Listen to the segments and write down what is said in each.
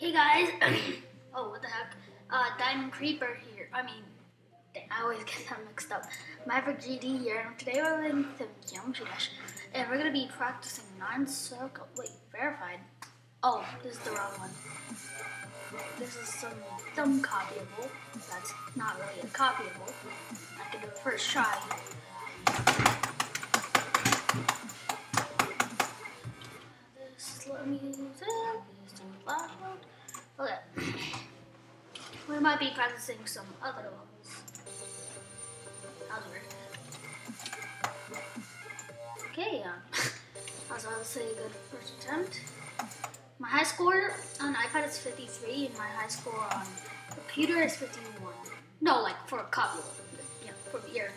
Hey guys! oh, what the heck? Uh, Diamond Creeper here. I mean, I always get that mixed up. Maverick GD here, and today we're in the Geometry Dash, and we're gonna be practicing nine circle. Wait, verified. Oh, this is the wrong one. This is some dumb copyable. That's not really a copyable. I can do it first try. Let me use it. Use the. Okay. We might be practicing some other ones. That. Okay, um, I was to say good first attempt. My high score on iPad is 53, and my high score on computer is 51. No, like for a copy, yeah, from year.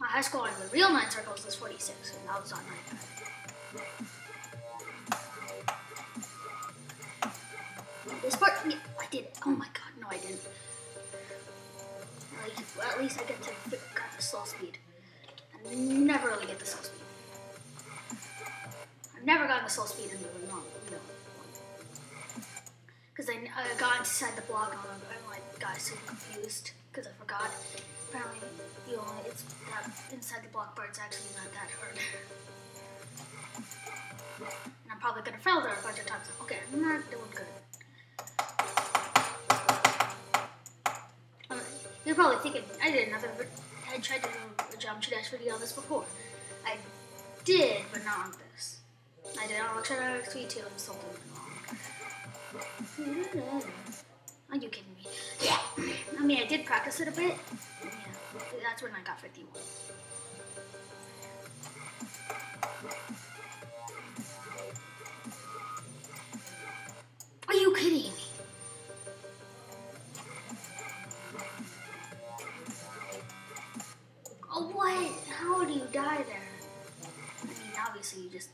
My high score on the real nine circles is 46, and that was on iPad. I did. it. Oh my god, no, I didn't. Well, at least I get to got the slow speed. I never really get the slow speed. I've never gotten the slow speed in the normal, no. Because I, got inside the block and I like got so confused because I forgot. Apparently, you know, it's that inside the block part's actually not that hard. And I'm probably gonna fail there a bunch of times. Okay, I'm not doing good. Probably thinking, I did another, I tried to do a geometry dash video on this before. I did, but not on this. I did on Electronic X3 too, and something went wrong. Are you kidding me? Yeah. I mean, I did practice it a bit. Yeah, that's when I got 51. Are you kidding obviously you just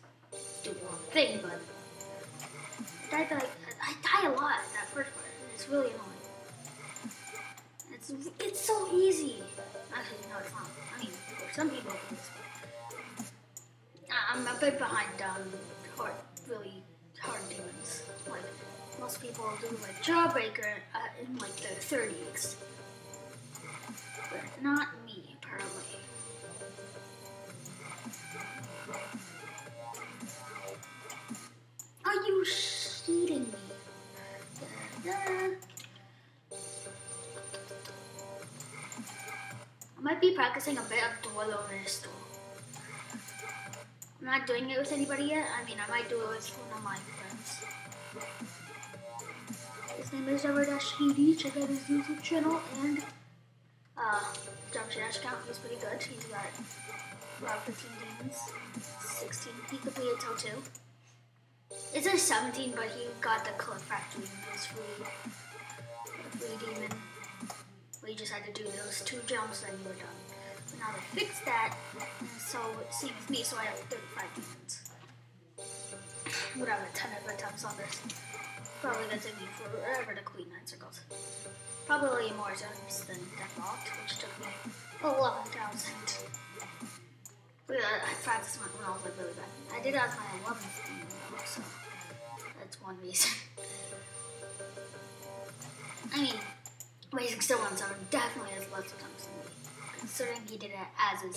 do the wrong thing, but I die like I die a lot that first part. It's really annoying. It's it's so easy. Actually, no, it's not. I mean, for some people, it's. I'm a bit behind on hard, really hard demons. Like most people do, like Jawbreaker uh, in like their 30s, not doing it with anybody yet. I mean, I might do it with one of my friends. His name is EverDashTV. Check out his YouTube channel and uh, Geometry Dash account. He's pretty good. He's got about 15 demons. 16. He completed till 2. It says 17, but he got the Cliff Factory his free, free demon. We just had to do those two jumps and were done. Now they fixed that, so it seems me, so I have 35 demons. Would have a ton of attempts on this. Probably gonna take me forever to complete 9 circles. Probably more attempts than Deadlocked, which took me 11,000. But uh, I practiced my when I was like really bad. I did as my 11th demon though, so that's one reason. I mean, Basic Still Ones are definitely has less attempts than me, considering he did it as his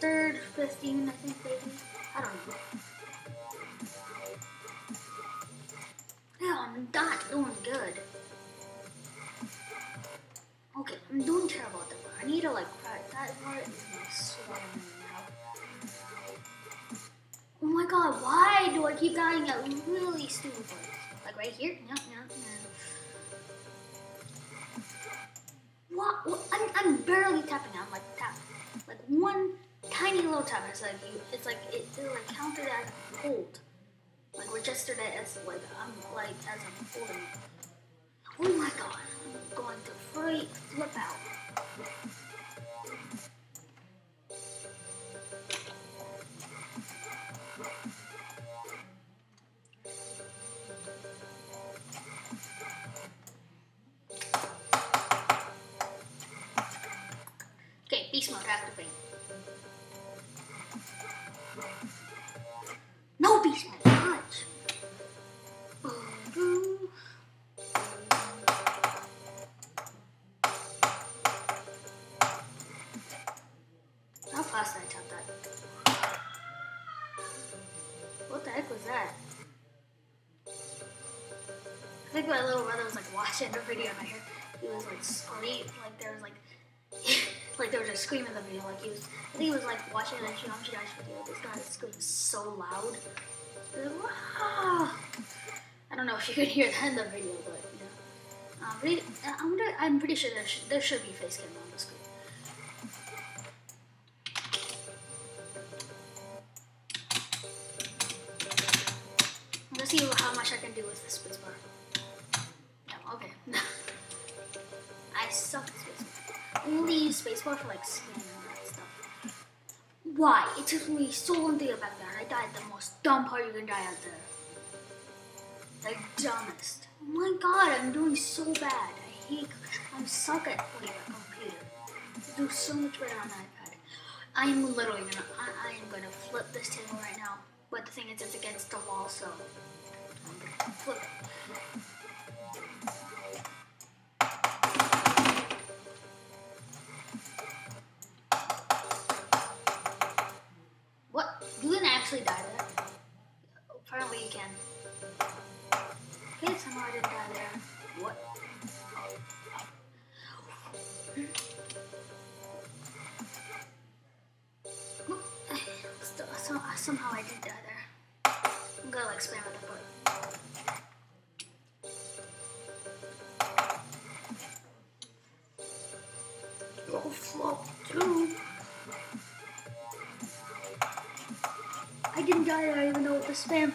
third, fifth demon, I think, maybe. I don't know. Yeah, I'm not doing good. Okay, I'm doing terrible at part. I need to like practice. That part. Oh my god, why do I keep dying at really stupid parts? Like right here? No, no, no. What? what? I'm, I'm barely tapping. I'm like tap, like one tiny little tap. It's like you. It's like it, like counted as hold. Like registered it as like I'm like as I'm holding it. Oh my god! I'm going to free flip out. My little brother was like watching the video and I he was like scream like there was like like there was a scream in the video like he was I think he was like watching a Geometry Dash video. This guy screamed so loud. Like, I don't know if you could hear that in the video, but yeah. Um, really, I'm, gonna, I'm pretty sure there, sh there should be face cam on the screen. Me so to get back there. I died the most dumb part you can die out there. The dumbest. Oh my god, I'm doing so bad. I hate. I'm suck at playing a computer. I do so much better on iPad. I am literally gonna. I, I am gonna flip this table right now. But the thing is, it's against the wall, so I'm gonna flip it. Actually die there. Apparently I didn't even though it was spam.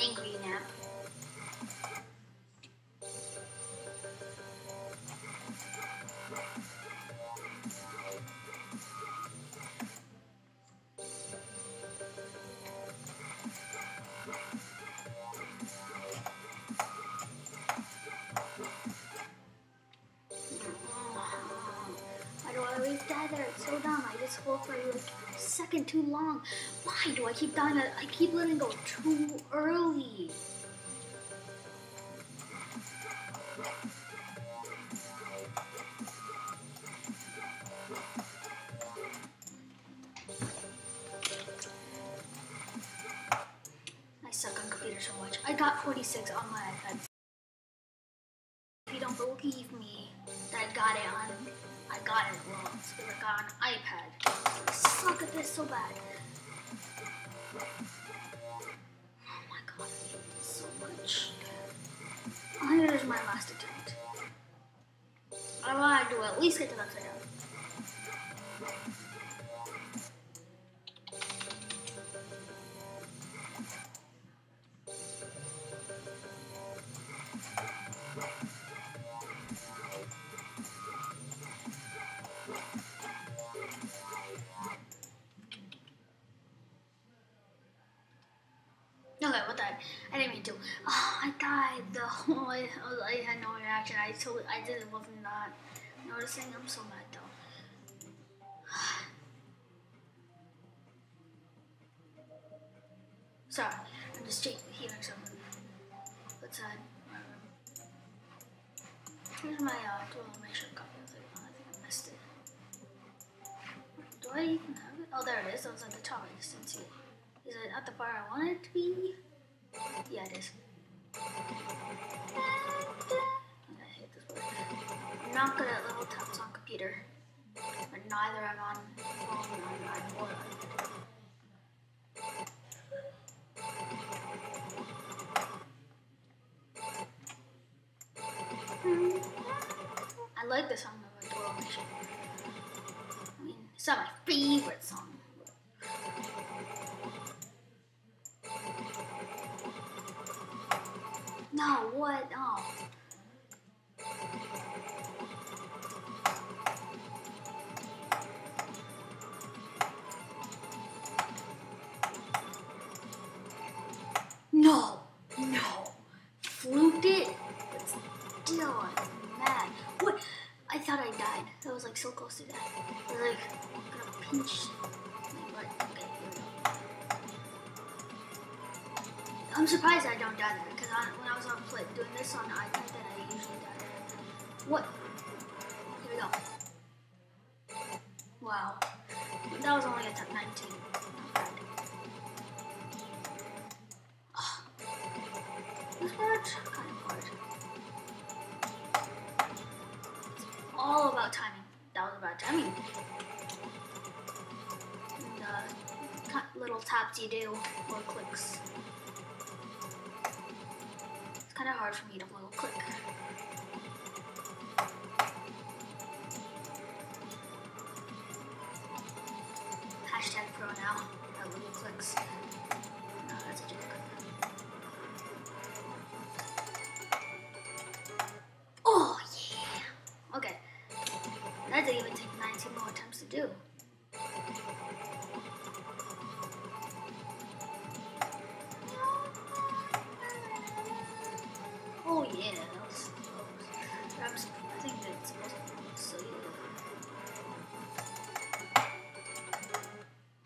Angry nap. Just hold for like a second too long. Why do I keep dying? I keep letting go too early. Want to do at least get to the upside noticing. I'm so mad though. Sorry, I'm just hearing something. What's that? Here's my uh, animation copy of it. Oh, I think I missed it. Do I even have it? Oh, there it is. It was at the top. I just didn't see it. Is it at the part I want it to be? Yeah, it is. But neither am I on iPad. I like the song of Adora Mission. I mean, it's not my favorite surprised I don't die there because when I was on play doing this on iPad, then I usually die there. What? Here we go. Wow. That was only a top 19. Not bad. Ah. This part's kind of hard. It's all about timing. That was about timing. And, uh, little taps you do, or clicks.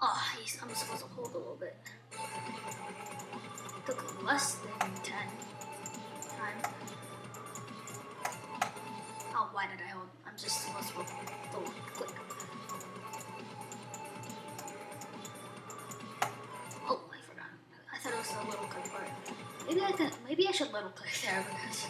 Oh, I'm supposed to hold a little bit. Took less than 10 times. Oh, why did I hold? I'm just supposed to hold click. Oh, I forgot. I thought it was a little click part. Maybe I could, maybe I should little click there because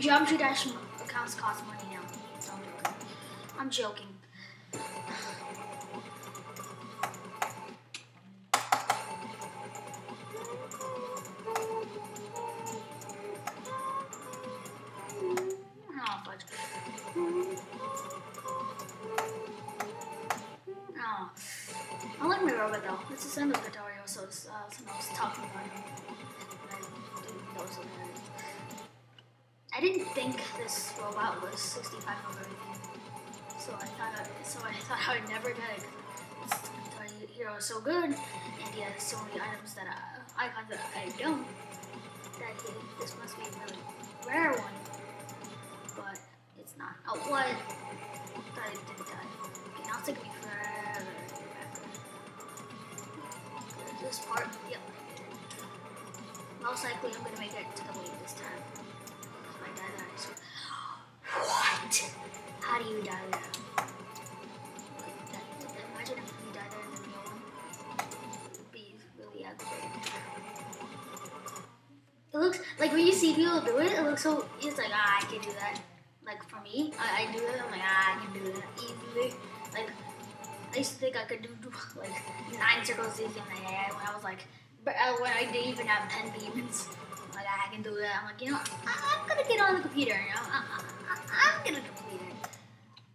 Geometry Dash accounts cost money now. So I'm joking. I'm yep, I. Most likely, I'm gonna make it to the lead this time. I die there, I. What? How do you die there? Imagine if you die there and then no one. Be really aggravating. It looks like when you see people do it, it looks so. It's like ah, I can do that. Like for me, I, I do it. I'm like ah, I can do that easily. Like I used to think I could do, do like nine circles easy head when I was like, uh, when I didn't even have ten demons. Like I can do that. I'm like, you know, I, I'm gonna get on the computer. You know, I, I'm gonna complete it.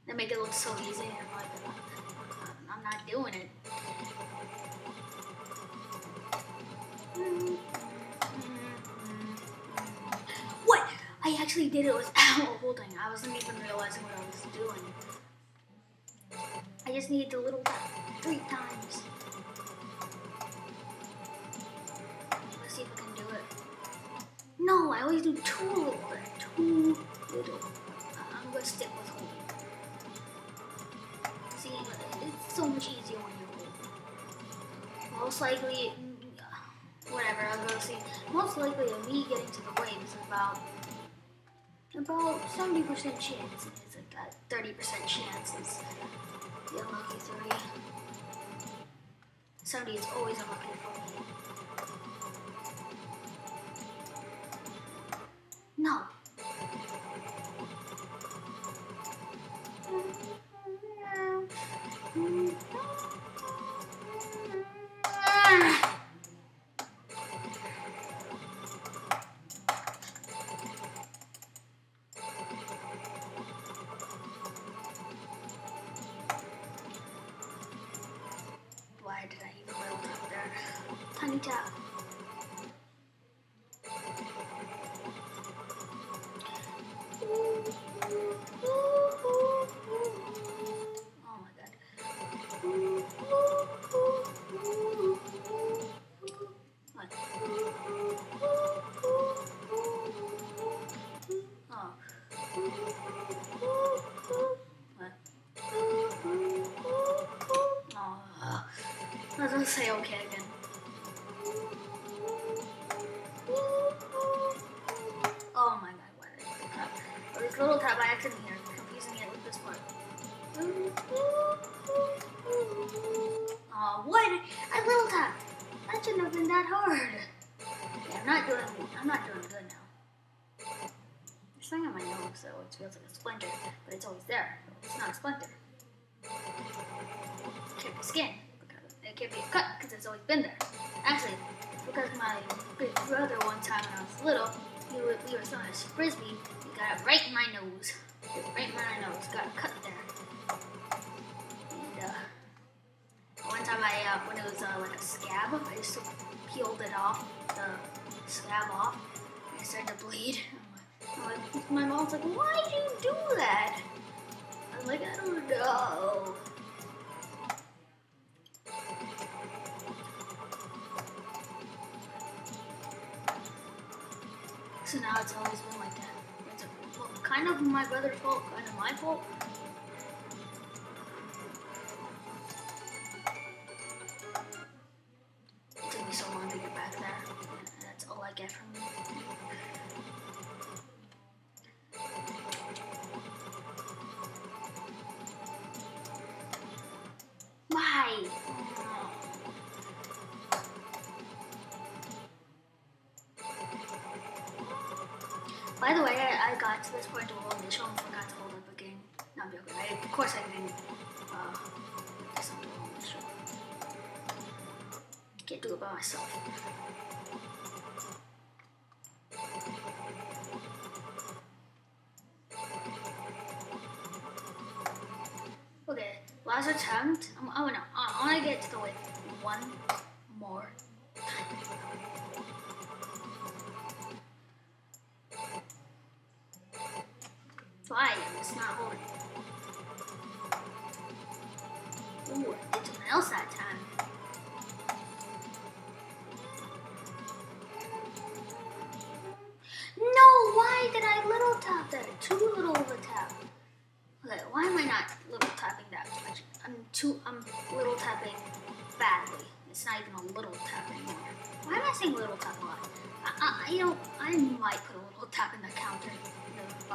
They make it look so easy. I'm like, I'm not doing it. What? I actually did it without holding. I wasn't even realizing what I was doing. I just needed the little three times. No, I always do too little. Too little. Uh, I'm gonna stick with holding. See, it's so much easier when you hold. Most likely, mm, whatever. I'll go see. Most likely, of me getting to the waves is about about seventy percent chance. It's thirty percent chance is the unlucky thirty. Seventy is always unlucky for me. Not splinter. It can't be skin. It can't be a cut because it's always been there. Actually, because my big brother one time when I was little, he we were throwing a frisbee. He got it right in my nose. Right in my nose. Got cut there. And uh, one time I, uh, when it was uh, like a scab, I just peeled it off, the scab off, and it started to bleed. Like, my mom's like, why did you do that? Like, I don't know. So now it's always been like that. It's a, well, kind of my brother's fault, kind of my fault. By the way, I, I got to this point to hold this one, forgot to hold up again. No, I'm joking. I, of course I didn't. Uh. Can't do it by myself. Okay, last attempt. I'm, I wanna, I wanna get to the wave one It's not.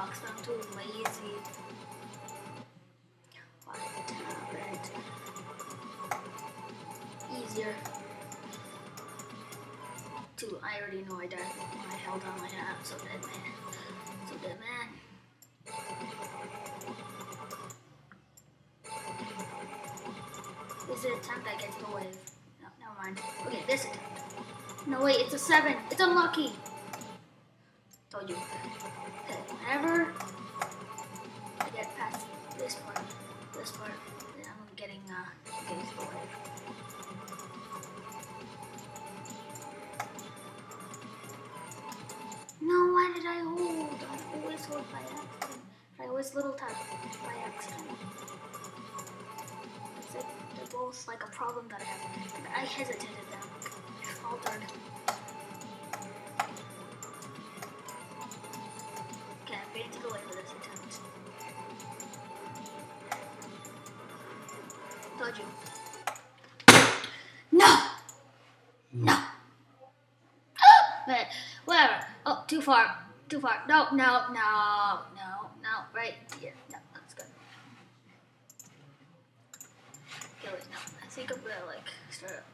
But I'm too lazy. Why tap? Easier. Two, I already know I died I held on my hat. So dead man. So dead man. This is the attempt I get to the wave. No, never mind. Okay, this attempt. No, wait, it's a seven. It's unlucky. You. No! No! Oh, but whatever. Oh, too far. Too far. No, no, no, no, no. Right here. No, that's good. Okay, wait, no. I think I'm gonna like start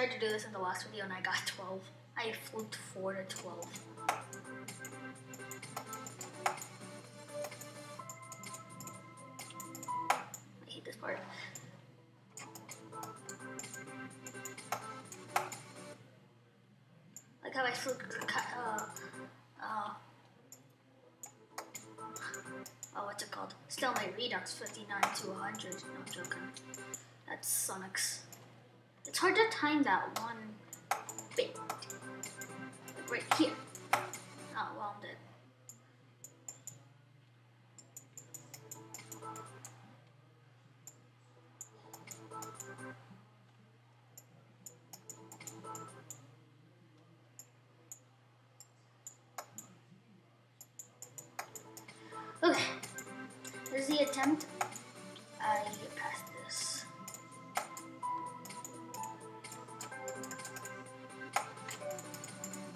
tried to do this in the last video and I got 12. I flipped 4 to 12. Time that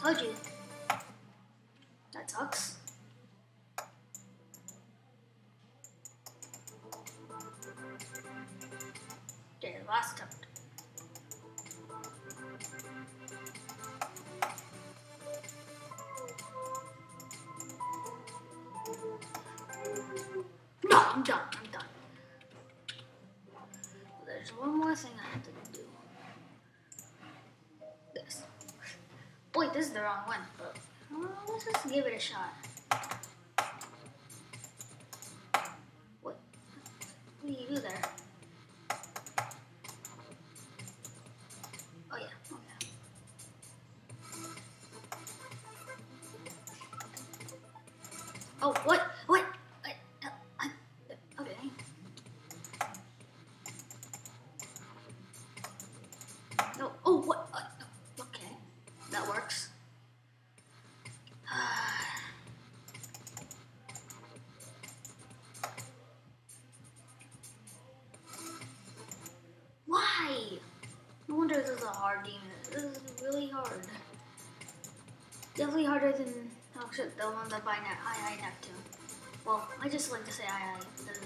Told you. This is the wrong one, but uh, let's just give it a shot. What? What do you do there? Oh yeah, oh yeah. Oh, what? What? Okay. No. Oh, what? Except the one that by now I I Neptune. Well, I just like to say I I.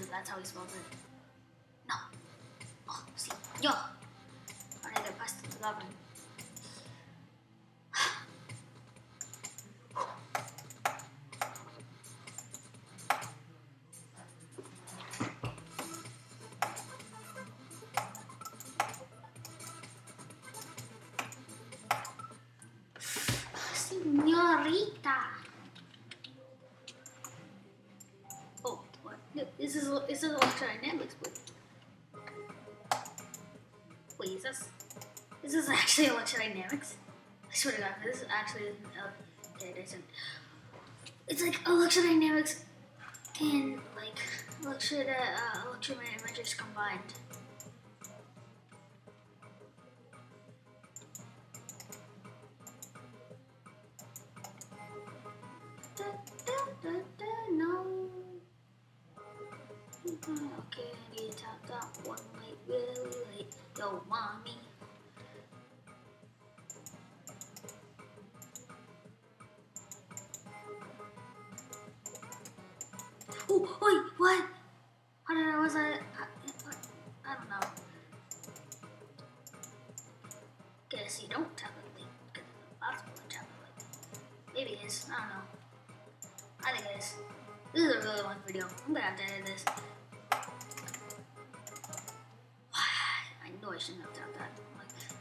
That's how he spells it. No. Oh, see, Yo. I need to pass the 11. This is actually Electrodynamix. I swear to God, this is actually uh, it isn't. It's like Electrodynamix and like electro uh, combined.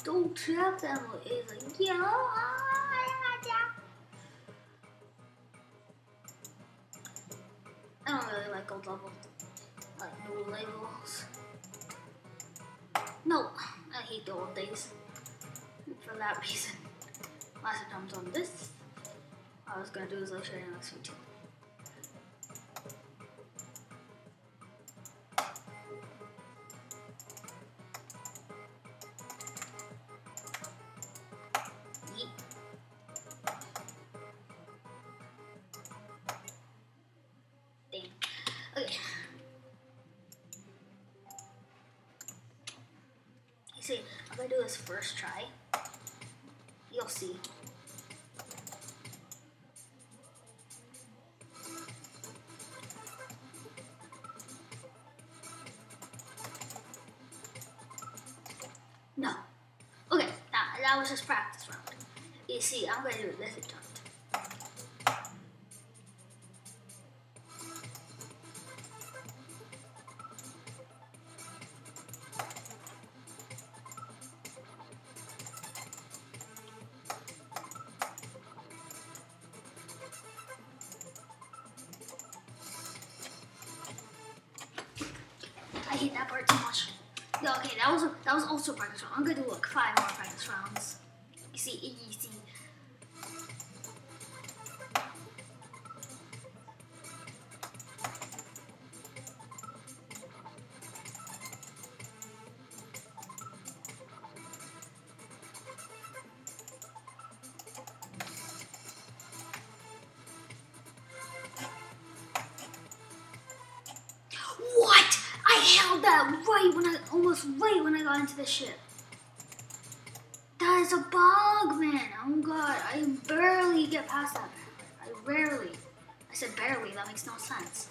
Don't trap them. It's like, yeah. I don't really like gold level. Like no labels. No, I hate the old days. For that reason. Last time I was on this, I was gonna do is like share next video. You see, I'm gonna do this attempt. I hate that part too much. Okay, that was that was also practice round. I'm gonna do like five more That is a bug, man. Oh god, I barely get past that. I rarely. I said barely. That makes no sense.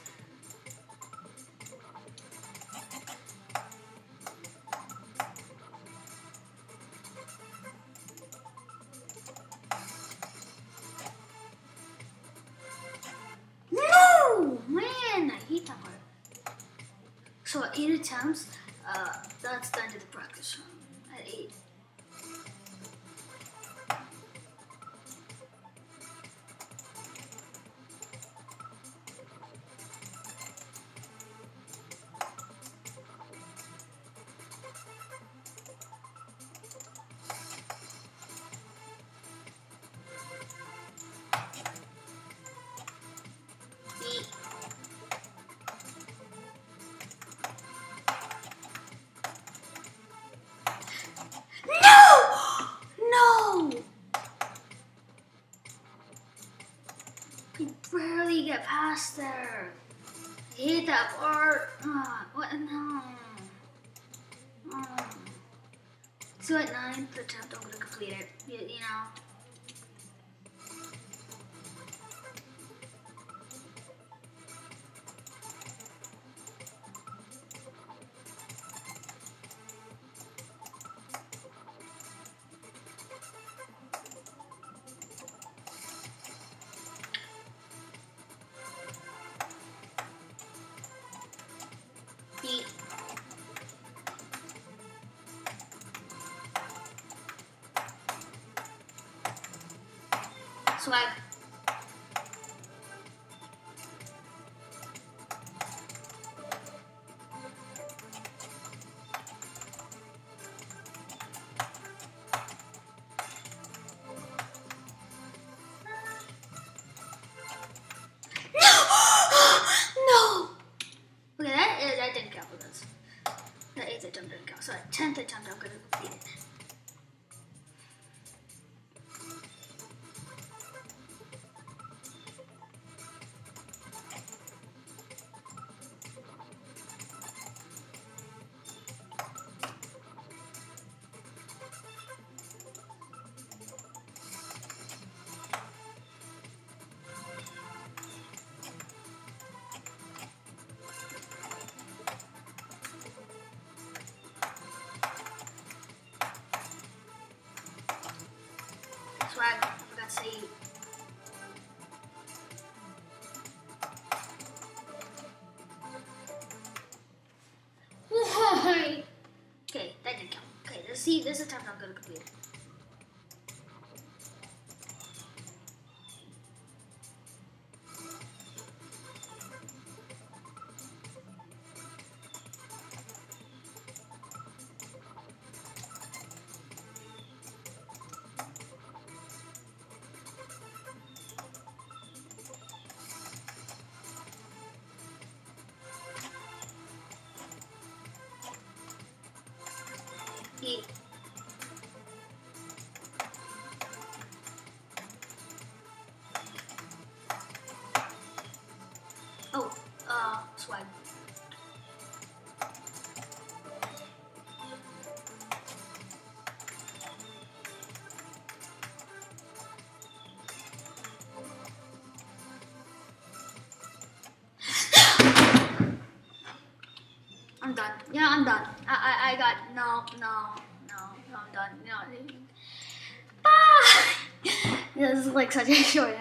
I barely get past there. I hate that part. Ah, what? No. Oh. So at ninth attempt, I'm gonna complete it. You, you know. Didn't count. So at flag that say Why? Okay, that didn't count. Okay, let's see. This is the time I'm gonna complete. Done. Yeah, I'm done. I, I, I got no, no, no, I'm done. No. Bye. Ah! this is like such a short.